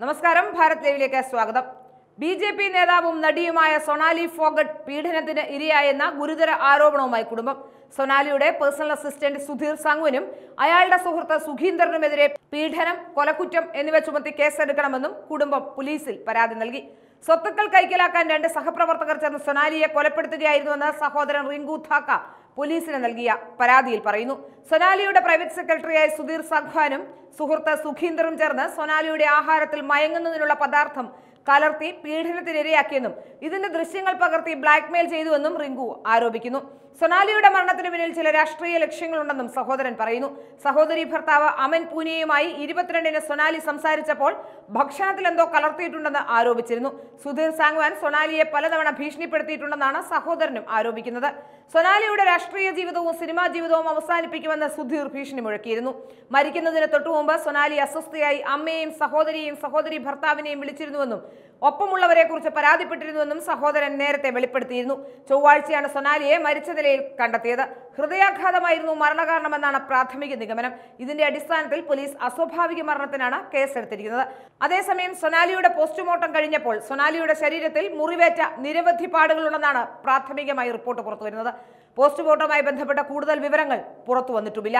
നമസ്കാരം ഭാരത് ലൈവിലേക്ക് സ്വാഗതം. ബി ജെ പി നേതാവും നടിയുമായ സൊണാലി ഫോഗട്ട് പീഡനത്തിന് ഇരയായെന്ന ഗുരുതര ആരോപണവുമായി കുടുംബം. സൊനാലിയുടെ പേഴ്സണൽ അസിസ്റ്റന്റ് സുധീർ സാങ്വനും അയാളുടെ സുഹൃത്ത് സുഖീന്ദറിനുമെതിരെ പീഡനം കൊലക്കുറ്റം എന്നിവ ചുമത്തി കേസെടുക്കണമെന്നും കുടുംബം പോലീസിൽ പരാതി നൽകി. സ്വത്തുക്കൾ കൈക്കലാക്കാൻ രണ്ട് സഹപ്രവർത്തകർ ചേർന്ന് സൊനാലിയെ കൊലപ്പെടുത്തുകയായിരുന്നുവെന്ന് സഹോദരൻ റിങ്കു ഥാക്ക പോലീസിന് നൽകിയ പരാതിയിൽ പറയുന്നു. സൊനാലിയുടെ പ്രൈവറ്റ് സെക്രട്ടറിയായ സുധീർ സഖ്വാനും സുഹൃത്ത് സുഖീന്ദറും ചേർന്ന് സൊനാലിയുടെ ആഹാരത്തിൽ മയങ്ങുന്നതിനുള്ള പദാർത്ഥം കലർത്തി പീഡനത്തിനിരയാക്കിയെന്നും ഇതിന്റെ ദൃശ്യങ്ങൾ പകർത്തി ബ്ലാക്ക്മെയിൽ ചെയ്തുവെന്നും റിങ്കു ആരോപിക്കുന്നു. സൊനാലിയുടെ മരണത്തിന് പിന്നിൽ ചില രാഷ്ട്രീയ ലക്ഷ്യങ്ങളുണ്ടെന്നും സഹോദരൻ പറയുന്നു. സഹോദരി ഭർത്താവ് അമൻ പൂനെയുമായി ഇരുപത്തിരണ്ടിന് സൊനാലി സംസാരിച്ചപ്പോൾ ഭക്ഷണത്തിൽ എന്തോ കലർത്തിയിട്ടുണ്ടെന്ന് ആരോപിച്ചിരുന്നു. സുധീർ സാങ്വാൻ സൊനാലിയെ പലതവണ ഭീഷണിപ്പെടുത്തിയിട്ടുണ്ടെന്നാണ് സഹോദരനും ആരോപിക്കുന്നത്. സൊനാലിയുടെ രാഷ്ട്രീയ ജീവിതവും സിനിമാ ജീവിതവും അവസാനിപ്പിക്കുമെന്ന് സുധീർ ഭീഷണി മുഴക്കിയിരുന്നു. മരിക്കുന്നതിന് തൊട്ടുമുമ്പ് സൊനാലി അസ്വസ്ഥയായി അമ്മയെയും സഹോദരിയെയും സഹോദരി ഭർത്താവിനെയും വിളിച്ചിരുന്നുവെന്നും ഒപ്പമുള്ളവരെ കുറിച്ച് പരാതിപ്പെട്ടിരുന്നുവെന്നും സഹോദരൻ നേരത്തെ വെളിപ്പെടുത്തിയിരുന്നു. ചൊവ്വാഴ്ചയാണ് സൊനാലിയെ മരിച്ച നിലയിൽ കണ്ടെത്തിയത്. ഹൃദയാഘാതമായിരുന്നു മരണകാരണമെന്നാണ് പ്രാഥമിക നിഗമനം. ഇതിന്റെ അടിസ്ഥാനത്തിൽ പോലീസ് അസ്വാഭാവിക മരണത്തിനാണ് കേസെടുത്തിരിക്കുന്നത്. അതേസമയം സൊനാലിയുടെ പോസ്റ്റ്മോർട്ടം കഴിഞ്ഞപ്പോൾ സൊനാലിയുടെ ശരീരത്തിൽ മുറിവേറ്റ നിരവധി പാടുകളുണ്ടെന്നാണ് പ്രാഥമികമായി റിപ്പോർട്ട് പുറത്തുവരുന്നത്. പോസ്റ്റ്മോർട്ടവുമായി ബന്ധപ്പെട്ട കൂടുതൽ വിവരങ്ങൾ പുറത്തു വന്നിട്ടുമില്ല